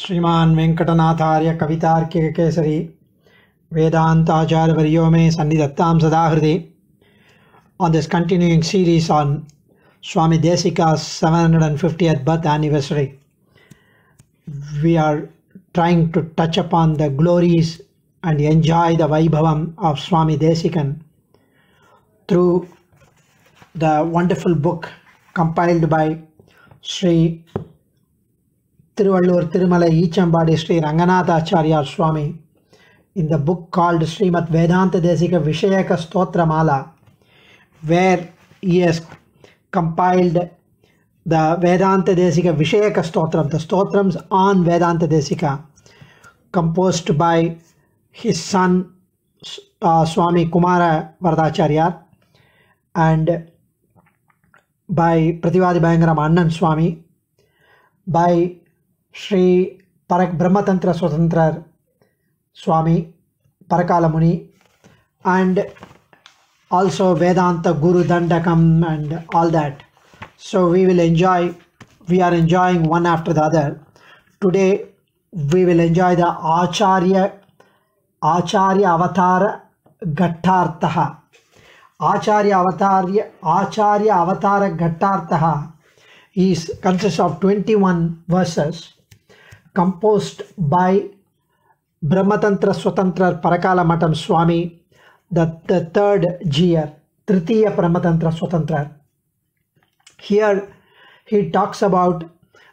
श्रीमान वेंकटनाथार्य कवितार्किक केसरी वेदांताचार्य वर्यो में सन्निधत्ताम सदाहृदय on this continuing series on Swami Desika seven hundred and fiftieth birth anniversary we are trying to touch upon the glories and enjoy the Vaibhav of Swami Desikan through the wonderful book compiled by Shri Desika Vishayaka Stotra Mala where he has compiled the Vedanta Desika Vishayaka Stotram, the Stotrams on Vedanta Desika, composed by his son uh, Swami Kumara Vardacharya and by Prativadi Bhayangaram Annan Swami, by Parak Brahmatantra Swatantra Swami Parakala Muni, and also Vedanta Guru Dandakam and all that. So we will enjoy, we are enjoying one after the other. Today we will enjoy the Acharya, Acharya Avatara Ghattarthaha. Acharya Avatarya, Acharya Avatara Ghattarthaha is consists of 21 verses composed by Brahmatantra Swatantra Parakala Matam Swami the, the third Jeer, Tritiya Paramatantra Swatantra. Here he talks about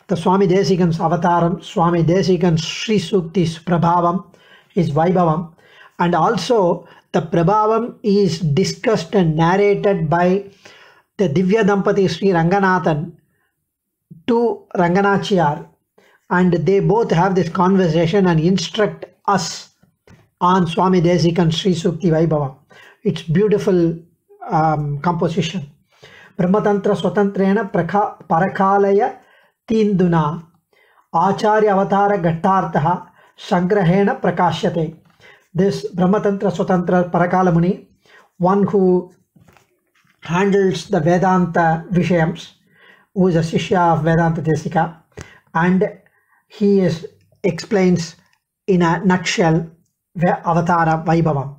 the Swami Desikan's avataram, Swami Desikan's Sri Sukti's Prabhavam, his Vaibhavam, and also the Prabhavam is discussed and narrated by the Divya Dampati Sri Ranganathan to Ranganachiyar, and they both have this conversation and instruct us on Swami Desikan Sri Sukti Vaibhava. It's beautiful um, composition. Brahmatantra Swatantrena Parakalaya Tinduna Acharya Avatara Ghattartha Sangrahena Prakashyate. This Brahmatantra Swatantra Parakala Muni, one who handles the Vedanta Vishayams, who is a Shishya of Vedanta Desika, and he is explains in a nutshell the Avatara Vaibhavam.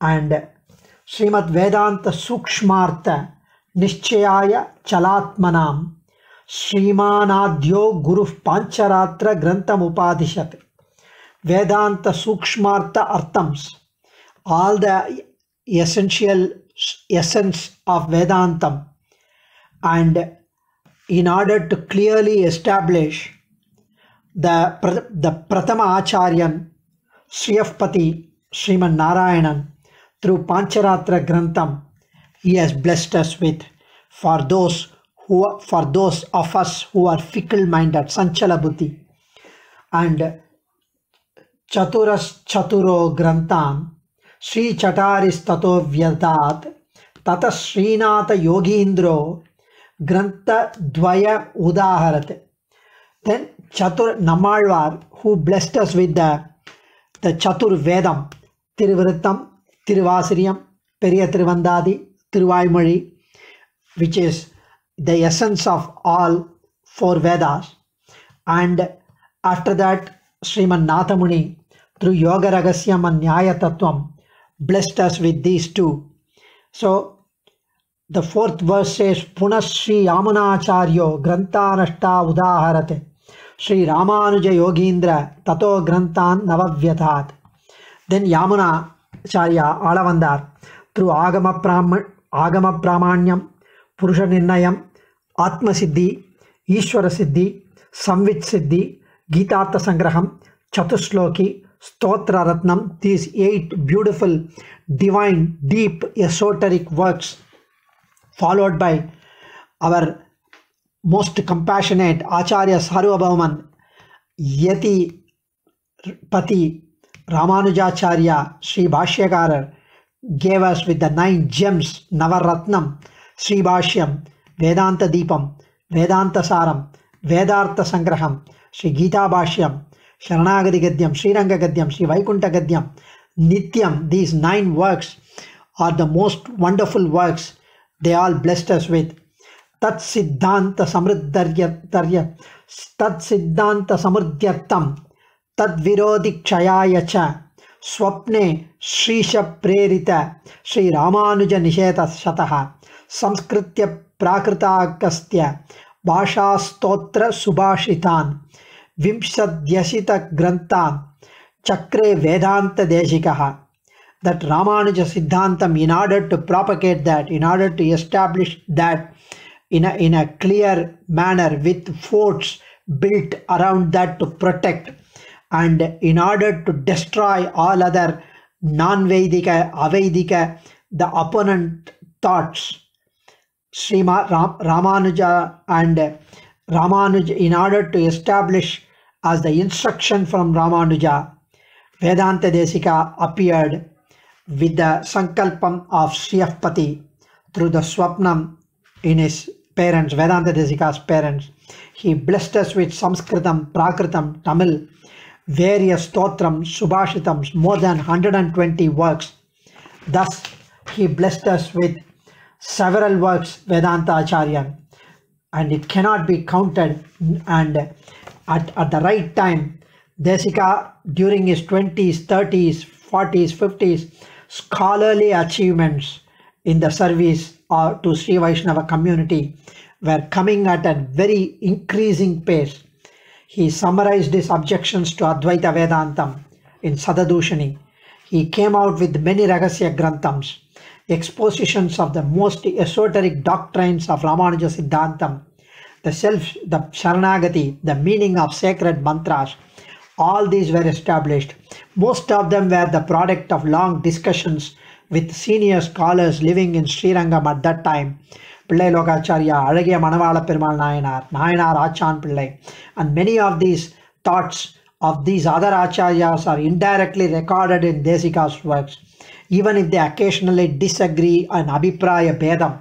And Srimad Vedanta Sukshmartha Nishchayaya Chalatmanam Srimanadyo Guru Pancharatra Grantham Upadishat Vedanta Sukshmartha Arthams all the essential essence of Vedantam. And in order to clearly establish the, the Pratama Acharyan Sriyapati Sriman Narayanan through Pancharatra Grantham he has blessed us with for those who for those of us who are fickle minded Sanchala Buddhi and Chaturas Chaturo Grantham Sri Chataris Tato Vyadat Tata Srinatha Yogindro Grantha Dvaya Udaharat. Then Is the essence of all four Vedas. And after that, Sriman Nathamuni, through Yoga Ragasyam and Nyaya Tattvam, blessed us with these two. So, the fourth verse says, Punasri Yamunacharyo Grantanashta Udaharate. Sri Ramanuja Yogindra Tato Grantan Navavyatat. Then Yamuna Charya Alavandar through Agama, Pram- Agama Pramanyam, Purusha Nirnayam, Atma Siddhi, Ishwara Siddhi, Samvit Siddhi, Gita Sangraham, Chatusloki, Stotra Ratnam, these eight beautiful, divine, deep, esoteric works, followed by our most compassionate Acharya Sarvabhauman, Yati Pati Ramanujacharya Sri Bhashyakarar gave us with the nine gems Navaratnam, Sri Bhashyam, Vedanta Deepam, Vedanta Saram, Vedartha Sangraham, Sri Gita Bhashyam, Sharanagati Gadyam, Sri Ranga Gadyam, Sri Vaikunta Gadyam, Nityam. These nine works are the most wonderful works they all blessed us with तत् सिद्धांत समृद्धर्य तर्य तत् सिद्धांत समृद्ध्यर्थम तद विरोधि क्षयाय च स्वप्ने श्रीश प्रेरित श्री रामानुज निषेध शतः संस्कृत्य प्राकृताकस्त्य भाषास्तोत्र सुभाषितान् ग्रन्थान् चक्रे वेदांत देशिकः that Ramanuja Siddhantam, in order to propagate that, in order to establish that in a, in a clear manner with forts built around that to protect, and in order to destroy all other non-Vedika, Avedika, the opponent thoughts, Sri Ram, Ramanuja and Ramanuja, in order to establish as the instruction from Ramanuja, Vedanta Desika appeared with the Sankalpam of Sriyapati through the Swapnam in his parents, Vedanta Desika's parents. He blessed us with Sanskritam, Prakritam, Tamil, various Stotrams, Subhashitams, more than 120 works. Thus, he blessed us with several works, Vedanta Acharya, and it cannot be counted. And at, at the right time, Desika, during his 20s, 30s, 40s, 50s, scholarly achievements in the service uh, to Sri Vaishnava community were coming at a very increasing pace. He summarized his objections to Advaita Vedantam in Shatadushani. He came out with many Ragasya Granthams, expositions of the most esoteric doctrines of Ramanuja Siddhantam, the self, the Sharanagati, the meaning of sacred mantras, all these were established. Most of them were the product of long discussions with senior scholars living in Srirangam at that time. Pillai Lokacharya, Alagiya Manavala Perumal Nayanar, Nayanar Achan Pillai, and many of these thoughts of these other acharyas are indirectly recorded in Desika's works, even if they occasionally disagree on Abhipraya Bhedam.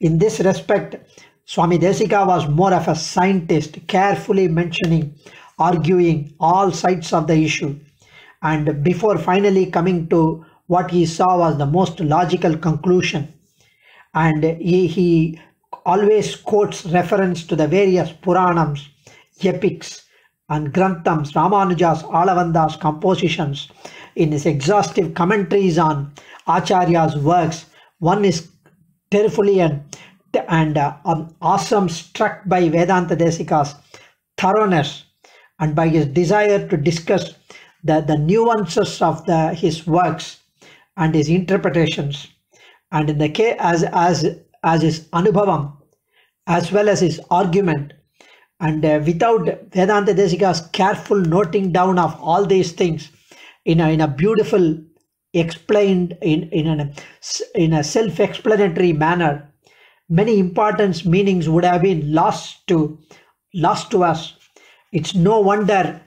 In this respect, Swami Desika was more of a scientist, carefully mentioning arguing all sides of the issue. And before finally coming to what he saw was the most logical conclusion. And he, he always quotes reference to the various Puranams, epics, and Granthams, Ramanuja's, Alavanda's compositions in his exhaustive commentaries on Acharya's works. One is carefully and, and uh, um, awesome struck by Vedanta Desika's thoroughness and by his desire to discuss the, the nuances of the, his works and his interpretations. And in the case as as as his anubhavam, as well as his argument, and uh, without Vedanta Desika's careful noting down of all these things in a, in a beautiful explained in in an, in a self-explanatory manner, many important meanings would have been lost to lost to us it's no wonder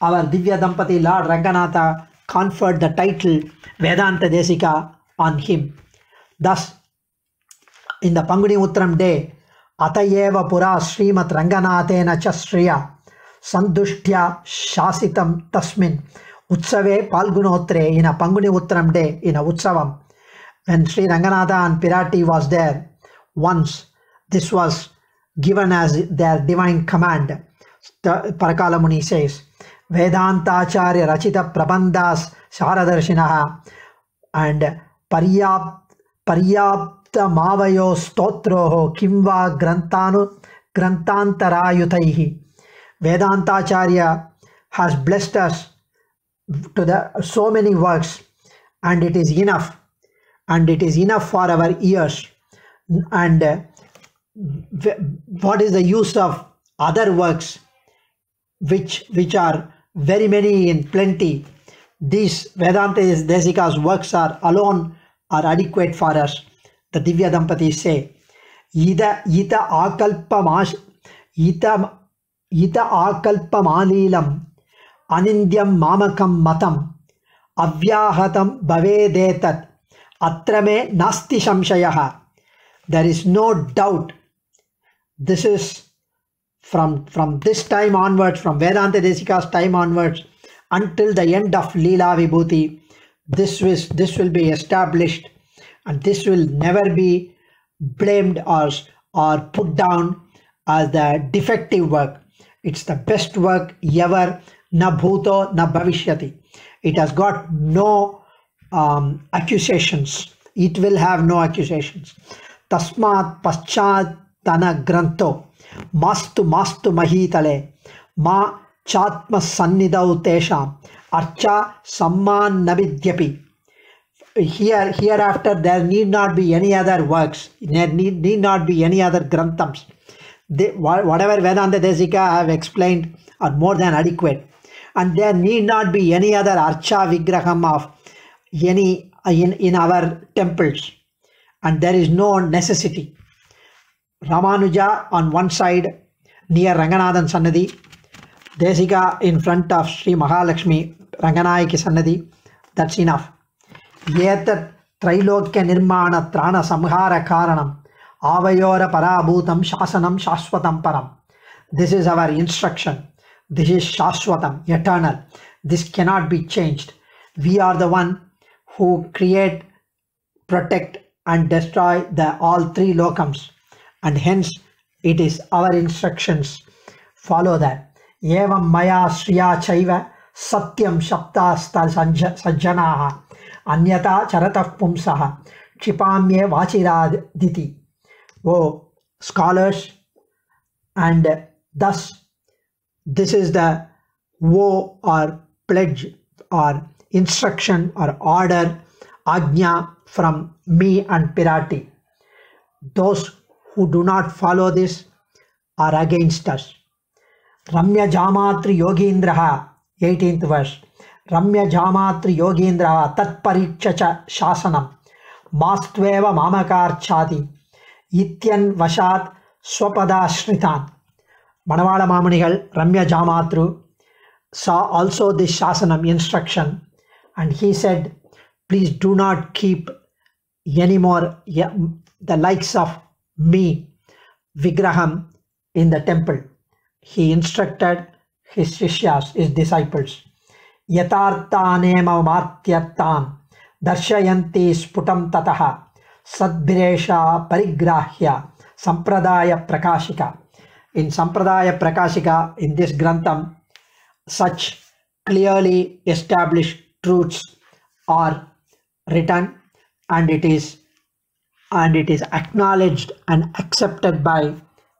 our Divya Dampati Lord Ranganatha conferred the title Vedanta Desika on him. Thus, in the Panguni Utram day, Atayeva Pura Srimat Ranganathena Chasriya Sandushtya Shasitam Tasmin Utsave Palgunotre in a Panguni Utram day in a Utsavam. When Sri Ranganatha and Pirati was there, once this was given as their divine command Parakala Muni says, वेदांताचार्य रचित प्रबंधा शारदर्शिन एंड पर्याप्त मावयो स्तोत्रो किंवा ग्रंथानु ग्रंथातरायुत वेदांताचार्य has blessed us to the so many works and it is enough and it is enough for our ears and what is the use of other works which which are very many in plenty. These Vedanta Desika's works are alone are adequate for us. The Divya Dampati say, Ida Ita Akalpamash Ita Ita Akalpamalilam Anindyam Mamakam Matam Avyahatam Bhavedetat Atrame Nasti Shamshayaha. There is no doubt. This is from, from this time onwards, from Vedanta Desika's time onwards, until the end of Leela Vibhuti, this, was, this will be established and this will never be blamed or, or put down as the defective work. It's the best work ever. Na bhuto na bhavishyati. It has got no um, accusations. It will have no accusations. Tasmat paschat tana mastu mastu mahitale ma chatma sannidau tesham archa samman navidyapi here hereafter there need not be any other works. Need, need not be any other granthams. They, wha- whatever vedanta desika have explained are more than adequate. And there need not be any other archa vigraham of any in, in our temples. And there is no necessity Ramanuja on one side near Ranganathan Sannadi, Desika in front of Sri Mahalakshmi Ranganayaki Sannadi. That's enough. Yetat Trilokya Nirmana Trana Samhara Karanam Avayora Parabhutam Shasanam Shaswatam Param. This is our instruction. This is Shaswatam, eternal. This cannot be changed. We are the one who create, protect and destroy the all three lokams and hence it is our instructions. Follow that. Evam maya sriya chaiva satyam shaptastar sajjanaha anyata charatah pumsaha kshipamye vachiraditi. Oh, scholars and thus this is the vow or pledge or instruction or order ajna from me and Pirati. Those who do not follow this are against us. Ramya Jamatri Yogindraha, 18th verse. Ramya Jamatri Yogindraha Tatparikshacha Shasanam Mastveva Mamakarchati Ityan Vashat Swapadashritan. Manavala Mamunigal Ramya Jamatru saw also this Shasanam instruction and he said, Please do not keep any more the likes of me, Vigraham, in the temple. He instructed his shishyas, his disciples, yatartanemamartyartam darshayanti sputam tataha sadbhiresha parigrahya sampradaya prakashika. In Sampradaya Prakashika, in this Grantham, such clearly established truths are written and it is and it is acknowledged and accepted by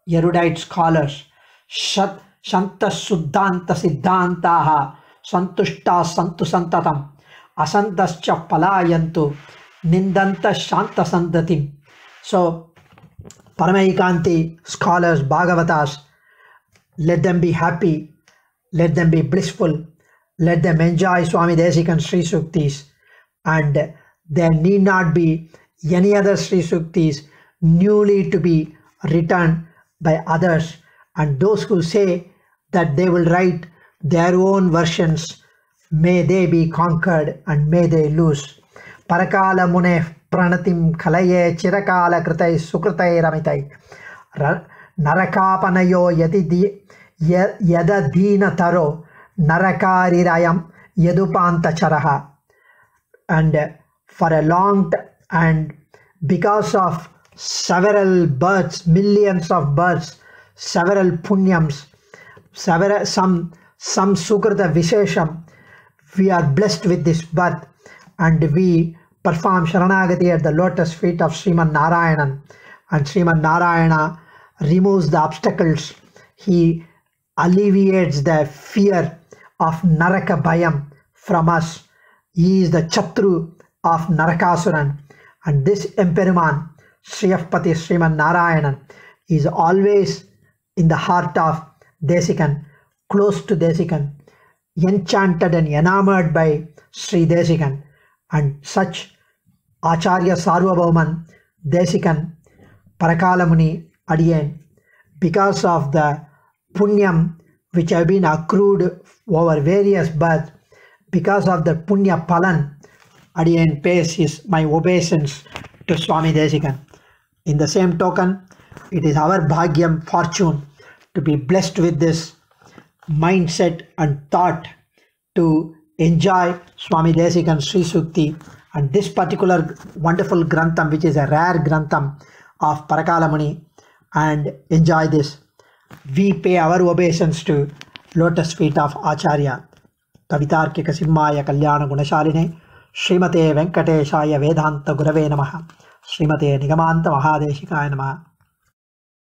erudite scholars. Shat Shanta Suddhanta Siddhantaha Santushta Santu Santatam Asantascha Palayantu Nindanta Shanta Sandati. So Paramahikanti scholars, Bhagavatas, let them be happy, let them be blissful, let them enjoy Swami Desikan Sri Suktis and there need not be any other Sri Suktis newly to be written by others. And those who say that they will write their own versions, may they be conquered and may they lose. Parakala mune pranatim khalaye chirakala kritai sukritai ramitai. Narakapanayo yadi dina taro narakarirayam yadupantacharaha. And for a long t- and because of several births, millions of births, several punyams, several some some sukrita vishesham, we are blessed with this birth and we perform Sharanagati at the lotus feet of Sriman Narayanan and Sriman Narayana removes the obstacles. He alleviates the fear of Naraka Bhayam from us. He is the Chatru of Narakasuran. And this Emperuman, Sriyapati Sriman Narayanan, is always in the heart of Desikan, close to Desikan, enchanted and enamored by Sri Desikan. And such Acharya Sarvabhauman, Desikan, Parakalamuni, Adiyan, because of the punyam which have been accrued over various births, because of the punya palan, Adiyan pays his my obeisance to Swami Desikan. In the same token, it is our bhagyam fortune to be blessed with this mindset and thought to enjoy Swami Desikan Sri Sukti and this particular wonderful grantham, which is a rare grantham of Parakalamani, and enjoy this. We pay our obeisance to lotus feet of Acharya. कवितार्किक सिंहाय कल्याण गुणशालिने श्रीमते वेंकटेशाय वेदांत गुरवे नमः श्रीमते निगमांत महादेशिकाय नमः